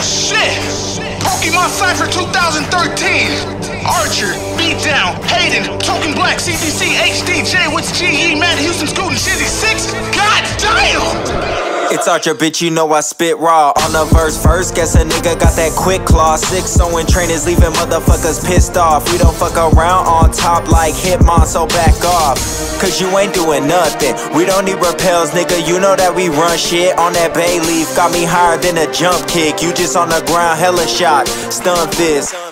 Oh shit! Pokemon Cypher 2013. Archer, Beatdown, Haydunn, Token Black, CTC, HDJ, What's GE, Matt Houston, Scootin, Shizzy 6. God damn! It's Archer, bitch, you know I spit raw. On the verse, first, guess a nigga got that quick claw. Six sewing trainers leaving motherfuckers pissed off. We don't fuck around on top like Hitmon, so back off. Cause you ain't doing nothing. We don't need repels, nigga. You know that we run shit on that bay leaf. Got me higher than a jump kick. You just on the ground, hella shot. Stunfisk.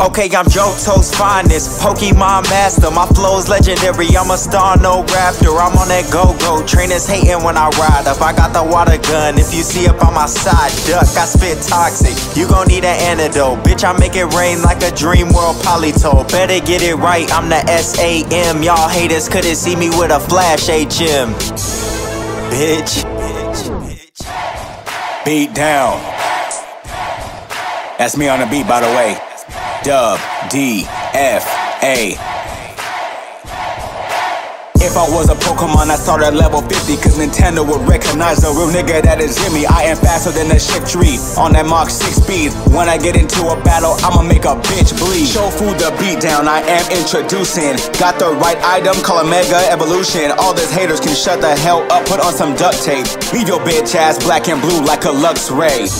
Okay, I'm Johto's finest, Pokemon master. My flow's legendary. I'm a star, no raptor. I'm on that go-go. Trainers hating when I ride up. I got the water gun. If you see up on my side, duck. I spit toxic. You gon' need an antidote. Bitch, I make it rain like a dream world Politoed. Better get it right. I'm the SAM. Y'all haters couldn't see me with a flash HM. Bitch. Beat down. That's me on the beat, by the way. Dub D F A. If I was a Pokemon, I start at level 50 Cause Nintendo would recognize the real nigga that is in me I am faster than the Shiftry on that Mach 6 speed. When I get into a battle, I'ma make a bitch bleed. Shofu the beat down, I am introducing. Got the right item, call a Mega Evolution. All these haters can shut the hell up, put on some duct tape. Leave your bitch ass black and blue like a Luxray.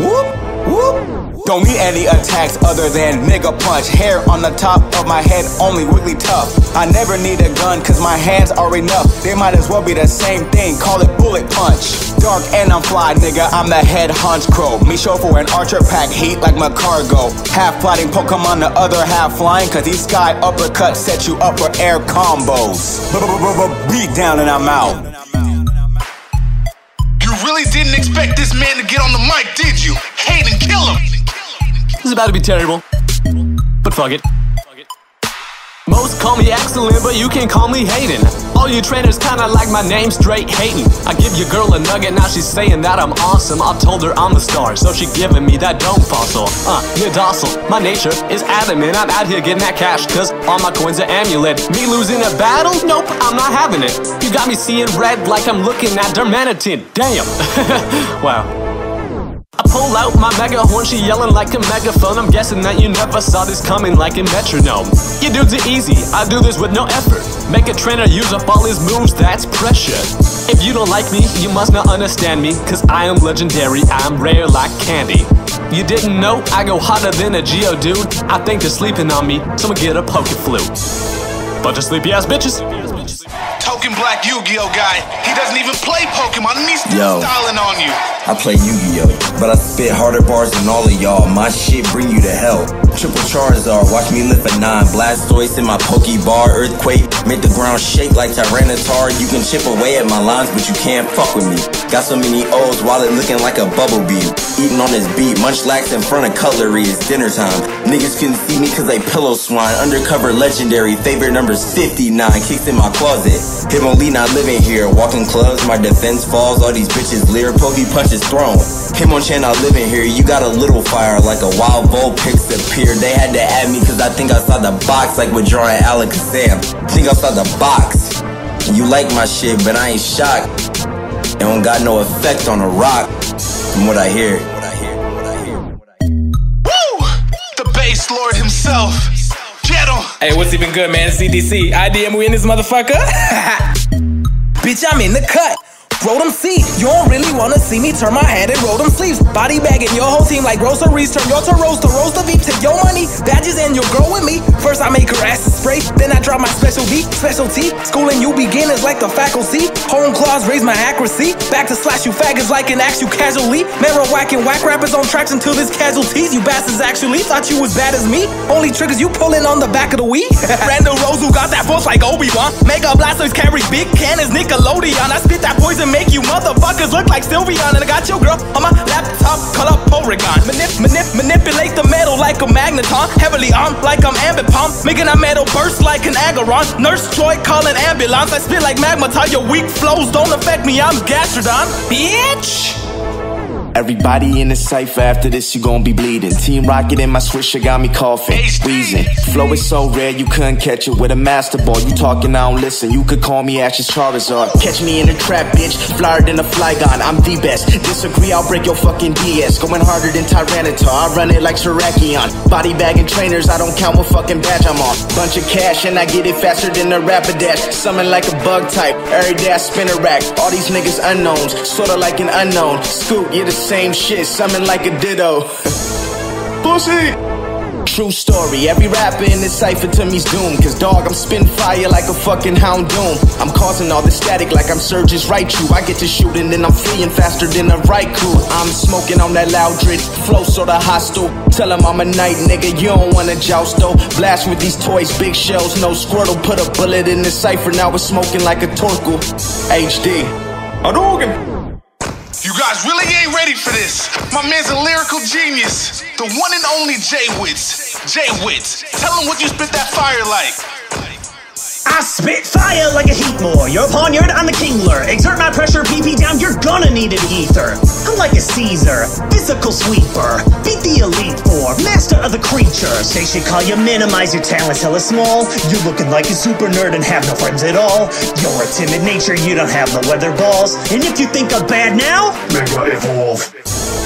Whoop, whoop don't need any attacks other than nigga punch. Hair on the top of my head, only Wigglytuff. I never need a gun, cause my hands are enough. They might as well be the same thing, call it bullet punch. Dark and I'm fly, nigga, I'm the head Honchkrow. Me for an archer pack heat like my cargo. Half fighting Pokemon, the other half flying, cause these sky uppercuts set you up for air combos. Beat down and I'm out. You really didn't expect this man to get on the mic, did you? Hate and kill him! Is about to be terrible. But fuck it. Most call me excellent, but you can call me Haydunn. All you trainers kinda like my name, straight hating. I give your girl a nugget, now she's saying that I'm awesome. I told her I'm the star, so she giving me that dome fossil. Uh, you're docile. My nature is adamant. I'm out here getting that cash, cause all my coins are amulet. Me losing a battle? Nope, I'm not having it. You got me seeing red like I'm looking at Darmanitan. Damn. wow. I pull out my mega horn, she yelling like a megaphone. I'm guessing that you never saw this coming like a metronome. You dudes are easy, I do this with no effort. Make a trainer use up all his moves, that's pressure. If you don't like me, you must not understand me, cause I am legendary, I'm rare like candy. You didn't know? I go hotter than a Geodude. I think they're sleeping on me, so I'ma get a poke flu. Bunch of sleepy ass bitches. Token Black Yu-Gi-Oh guy. He doesn't even play Pokemon and he's still Yo, styling on you. I play Yu-Gi-Oh, but I spit harder bars than all of y'all. My shit bring you to hell. Triple Charizard, watch me lift a nine. Blastoise in my Pokebar, Earthquake, make the ground shake like Tyranitar. You can chip away at my lines, but you can't fuck with me. Got so many O's, wallet looking like a bubble bee. Eating on this beat, Munchlax in front of cutlery, it's dinner time. Niggas couldn't see me cause they Piloswine. Undercover legendary, favorite number's 59, kicks in my closet. Hitmonlee not living here, walking clubs, my defense falls, all these bitches leer, Pokey punches thrown. Hitmonchan not living here, you got a little fire like a wild bull picks appear here. They had to add me cause I think I saw the box like withdrawing Alakazam. Think I saw the box. You like my shit, but I ain't shocked. It don't got no effect on a rock from what I hear. Woo! The bass lord himself. Get him! Hey, what's even good, man? CTC. IDM, we in this motherfucker? Bitch, I'm in the cut. Roll them C. You don't really wanna see me turn my hand and roll them sleeves. Body bagging your whole team like groceries. Turn your to roast to roast the V. Take your money, badges, and you'll grow with me. First I make her ass spray, then I drop my special beat, specialty. Schooling you beginners like the faculty. Hone Claws raise my accuracy. Back to slash you faggots like an axe you casually. Marrow whacking whack rappers on tracks until there's casualties. You bastards actually thought you was bad as me. Only triggers you pulling on the back of the Wii. Randall Rose who got that voice like Obi-Wan. Mega Blastoise carry big cannons, Nickelodeon. I spit that poison make you motherfuckers look like Sylveon And I got your girl on my laptop, up Porygon. Manip, manip, manipulate the metal like a magneton. Heavily armed like I'm Ambipom. Making that metal burst like an Aggron Nurse Joy calling ambulance. I spit like magma Your weak flows don't affect me, I'm Gastrodon. Bitch! Everybody in the cipher after this, you gon' be bleeding. Team Rocket in my swisher got me coughing, wheezing. Flow is so rare, you couldn't catch it with a master ball. You talking, I don't listen. You could call me Ash's Charizard. Catch me in a trap, bitch. Flyer than a Flygon, I'm the best. Disagree, I'll break your fucking DS. Going harder than Tyranitar, I run it like Terrakion. Body bagging trainers, I don't count what fucking badge I'm on. Bunch of cash, and I get it faster than a Rapidash. Summon like a bug type, every day I spin a rack. All these niggas unknowns, sorta like an unknown. Scoop, you're the same shit, summon like a ditto. Pussy! True story, every rapper in this cipher to me's doomed. Cause dog, I'm spin fire like a fucking Houndoom. I'm causing all the static like I'm Surge's Raichu. I get to shooting, then I'm fleeing faster than a crew. I'm smoking on that loud drit, flow sorta hostile. Tell him I'm a night nigga, you don't wanna joust though. Blast with these toys, big shells, no squirtle. Put a bullet in the cipher, now it's smoking like a Torkoal. HD. Hadouken! Guys really ain't ready for this. My man's a lyrical genius. The one and only JWittz. Jay Witz. Tell him what you spit that fire like. I spit fire like a Heatmor. You're a Pawniard, I'm a kingler. Exert my pressure, PP down, you're gonna need an ether. I'm like a Scizor, physical sweeper. Beat the elite four, master of the creatures. They should call you minimize your talents hella small. You're looking like a super nerd and have no friends at all. You're a timid nature, you don't have no weather balls. And if you think I'm bad now, mega evolve.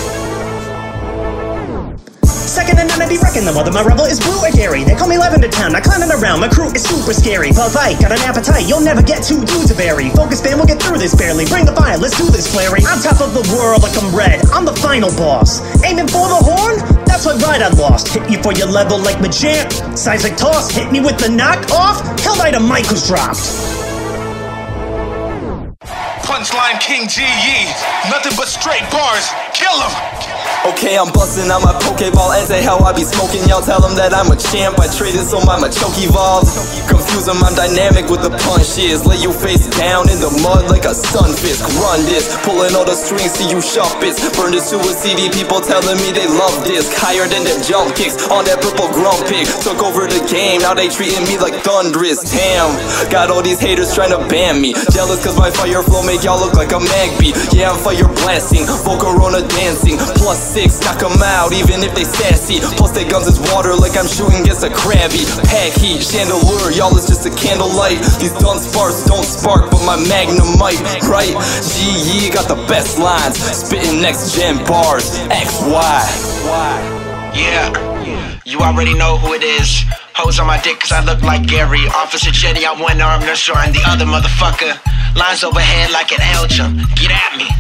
Second to none, I be wrecking them. Whether my rebel is blue or Gary. They call me Lavender Town. I climbing around. My crew is super scary. But fight, got an appetite. You'll never get too berry. Focus, fam, we'll get through this barely. Bring the fire, let's do this, Flary. On top of the world like I'm red. I'm the final boss. Aiming for the horn? That's what right I lost. Hit you for your level like. Seismic Toss. Hit me with the knockoff. Hell right, a mic was dropped. Punchline King G.E. Nothing but straight bars. Kill him. Okay, I'm busting out my Pokeball as a hell I be smoking. Y'all tell them that I'm a champ. I traded so my Machoke evolved. Confuse them, I'm dynamic with the punch is. Lay you face down in the mud like a sunfish. Run this, pulling all the strings see you sharpest. Burn this to a CD, people telling me they love this. Higher than them jump kicks on that purple grumpig. Took over the game, now they treating me like Thundurus. Damn, got all these haters trying to ban me. Jealous cause my fire flow make y'all look like a magby. Yeah, I'm fire blasting, Volcarona dancing. Plus six, knock 'em out, even if they sassy. Plus their guns is water like I'm shooting against a Krabby. Pack heat, Chandelure, y'all is just a candlelight. These Dunsparce don't spark, but my magnum might, right? GE got the best lines, spitting next gen bars. X Y. Yeah, you already know who it is. Hoes on my dick cause I look like Gary. Officer Jenny on one arm, shore, and the other motherfucker. Lines overhead like an L jump. Get at me.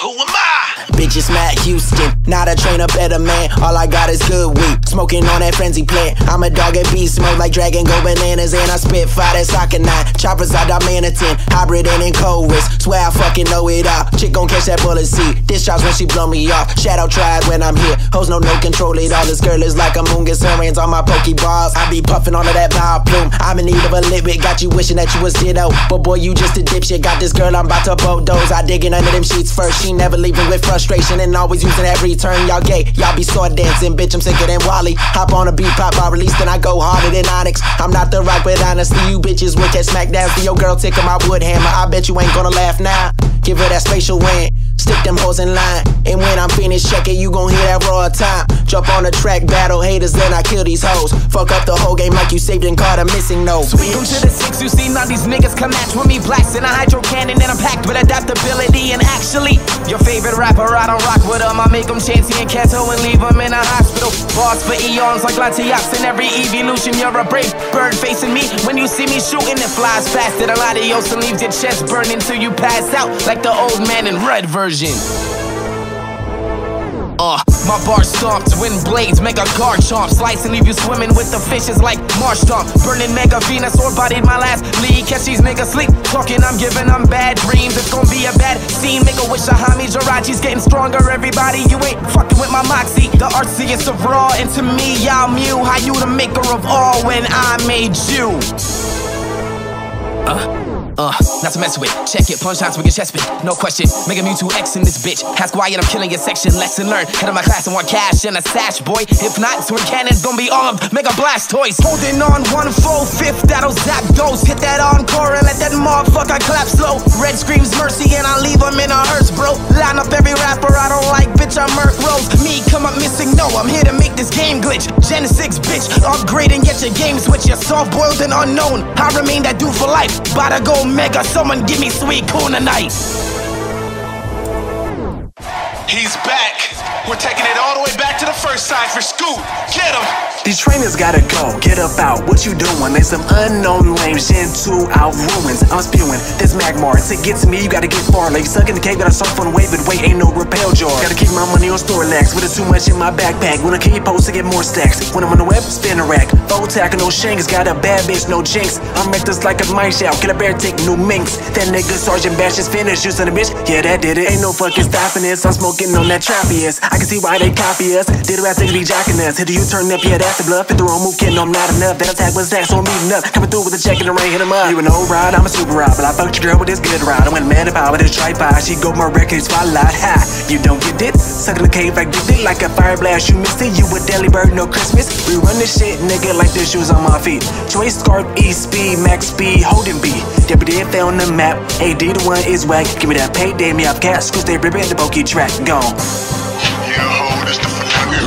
Who am I? Bitches Matt Houston, not a trainer, better man. All I got is good weed, smoking on that frenzy plant. I'm a dog at beast, smoke like dragon, go bananas, and I spit fire that soccer nine. Choppers out Dominican, hybrid and in cold. Swear I fucking know it all. Chick gon' catch that bullet seat. Discharge when she blow me off. Shadow tribe when I'm here. Hoes know no control it all. This girl is like a moon, gets her hands on my pokeballs. I be puffing all of that bow plume. I'm in need of a lit bit, got you wishing that you was ditto. But boy, you just a dipshit. Got this girl, I'm about to bulldoze. I digging under them sheets first. She never leaving with frustration and always using every turn. Y'all gay, y'all be sword dancing, bitch. I'm sicker than Wally. Hop on a beat, pop, I release, then I go harder than Onix. I'm not the rock, but honestly, you bitches would catch smackdowns to your girl, tickle my wood hammer. I bet you ain't gonna laugh now. Give her that spatial win. Stick them hoes in line. And when I'm finished, check it, you gon' hear that raw time. Jump on the track, battle haters, then I kill these hoes. Fuck up the whole game like you saved and caught a missing note. Welcome to the six, you see none these niggas can match with me. Blasting a hydro cannon and I'm packed with adaptability. And actually, your favorite rapper, I don't rock with him. I make him chancy and Kanto and leave him in a hospital. Boss for eons like Latias in every evolution. You're a brave bird facing me. When you see me shooting, it flies faster than Latios and leaves your chest burning till you pass out like the old man in red version. Uh, my bar stomped, wind blades make a Garchomp. Slice and leave you swimming with the fishes like Marshtomp. Burning mega Venusaur bodied my last lead. Catch these niggas sleep. Talking, I'm giving them bad dreams. It's gonna be a bad scene. Make a wish of Hami Jirachi's getting stronger. Everybody, you ain't fucking with my moxie. The artsiest of raw, and to me, y'all mew. How you the maker of all when I made you? Uh. Uh, not to mess with. Check it, punch punchlines we get chest spit. No question. Mega Mewtwo X in this bitch. Ask why and I'm killing your section. Lesson learned. Head of my class and want cash and a sash, boy. If not, sword cannons gonna be armed. Mega Blastoise. Holding on one full fifth. That'll zap those. Hit that encore and let that motherfucker clap slow. Red screams mercy and I leave him in a hearse, bro. Line up every rapper I don't like, bitch. bitch, I murk rolls. Me come up missing, no, I'm here to make this game glitch. Gen 6, bitch, upgrade and get your game switch. You're soft boiled and unknown. I remain that dude for life. To go mega, someone give me sweet Kuna night. He's back. We're taking it all the way back for Scoot. Get. These trainers gotta go, get up out, what you doing? There's some unknown lame Gen 2 out ruins. I'm spewing this Magmar. To get to me, you gotta get far. Like sucking the cake, gotta surf on the wave, but wait, ain't no repel jar. Gotta keep my money on store Snorlax, with it too much in my backpack. When I keep post to get more stacks. When I'm on the web, spin a rack. Full tack, no shanks, got a bad bitch, no jinx. I'm reckless like a mine shout, kill a bear, take new minks. That nigga Sergeant Bash is finished, you son of a bitch. Yeah, that did it. Ain't no fucking stopping this. I'm smoking on that trappiest. I can see why they copy us. Did it to be jacking us. Hit the U-turn up, yeah, that's the bluff. Hit the wrong move, kidding, I'm not enough. That attack was that, so I'm beating up. Coming through with a check in the rain, hit him up. You an old ride, I'm a super ride, but I fucked your girl with this good ride. I went man about with this tripod. She go my records spotlight high. You don't get it? Suck in the cave, I get it like a fire blast. You missed it, you a Delibird, no Christmas. We run this shit, nigga, like the shoes on my feet. Choice scarf, E speed, max speed, holding B. Deputy F on the map. AD the one is whack. Give me that payday, me up cat, screws they ribbon, the bulky track, gone.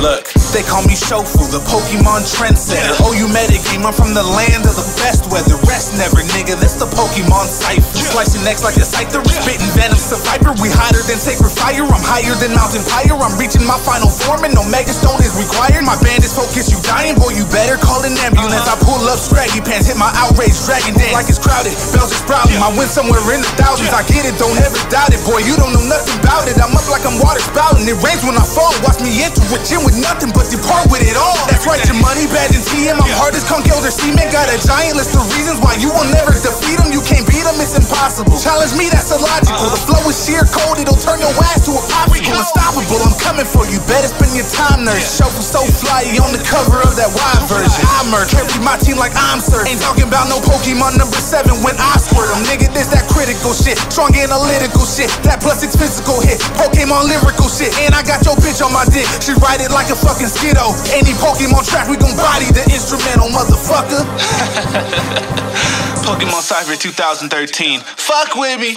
Look, they call me Shofu, the Pokemon trendsetter. Oh, you metagame, I'm from the land of the best weather. Rest never, nigga, this the Pokemon cipher. Slicing necks like a scyther, spitting venoms to viper. We hotter than sacred fire, I'm higher than mountain pyre. I'm reaching my final form and no megastone is required. My band is focused, you dying, boy, you better call an ambulance. I pull up scraggy pants, hit my outrage dragon dance like it's crowded. Bells are sprouting, I win somewhere in the thousands. I get it, don't ever doubt it, boy, you don't know nothing about it. I'm up like I'm water spouting. It rains when I fall, watch me enter a gym with nothing but depart with it all. That's right, your money bad and TM. I'm hard as Kunk Elder Seaman. Got a giant list of reasons why you will never defeat him. You can't beat him, it's impossible. Challenge me, that's illogical. The flow is sheer cold, it'll turn your ass to a version. I murk, carry my team like I'm sir. Ain't talking about no Pokemon number seven when I squirt them. Nigga, this that critical shit. Strong analytical shit. That plus six physical hit. Pokemon lyrical shit. And I got your bitch on my dick. She ride it like a fucking skiddo. Any Pokemon track, we gon' body the instrumental, motherfucker. Pokemon Cypher 2013. Fuck with me.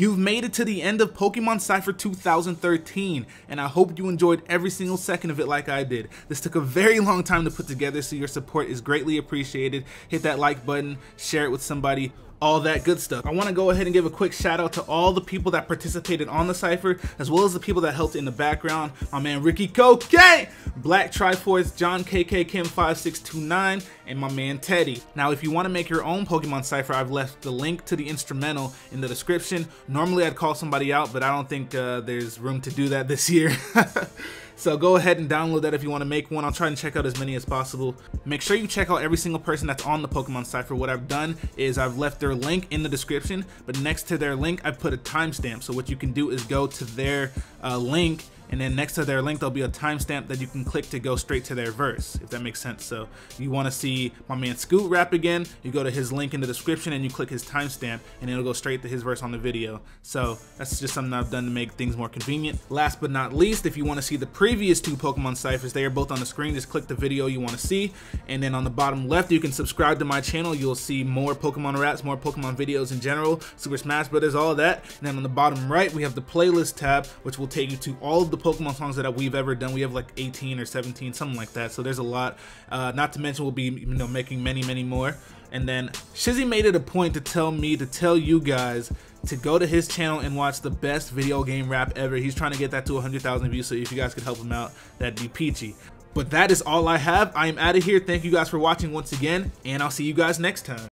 You've made it to the end of Pokemon Cypher 2013, and I hope you enjoyed every single second of it like I did. This took a very long time to put together, so your support is greatly appreciated. Hit that like button, share it with somebody, all that good stuff. I want to go ahead and give a quick shout out to all the people that participated on the Cypher, as well as the people that helped in the background. My man Ricky Cocaine, Black Triforce, John KK Kim 5629, and my man Teddy. Now, if you want to make your own Pokemon Cypher, I've left the link to the instrumental in the description. Normally I'd call somebody out, but I don't think uh, there's room to do that this year. So go ahead and download that if you want to make one. I'll try and check out as many as possible. Make sure you check out every single person that's on the Pokemon Cypher. What I've done is I've left their link in the description, but next to their link, I've put a timestamp. So what you can do is go to their uh, link and then next to their link there'll be a timestamp that you can click to go straight to their verse if that makes sense. So you want to see my man scoot rap again you go to his link in the description and you click his timestamp and it'll go straight to his verse on the video. So that's just something i've done to make things more convenient. Last but not least if you want to see the previous two pokemon ciphers they are both on the screen. Just click the video you want to see. And then on the bottom left you can subscribe to my channel. You'll see more pokemon raps more pokemon videos in general super smash brothers all of that. And then on the bottom right we have the playlist tab which will take you to all of the Pokemon songs that we've ever done. We have like 18 or 17, something like that. So there's a lot. Uh, not to mention we'll be you know making many, many more. And then Shizzy made it a point to tell me to tell you guys to go to his channel and watch the best video game rap ever. He's trying to get that to 100,000 views. So if you guys could help him out, that'd be peachy. But that is all I have. I am out of here. Thank you guys for watching once again, and I'll see you guys next time.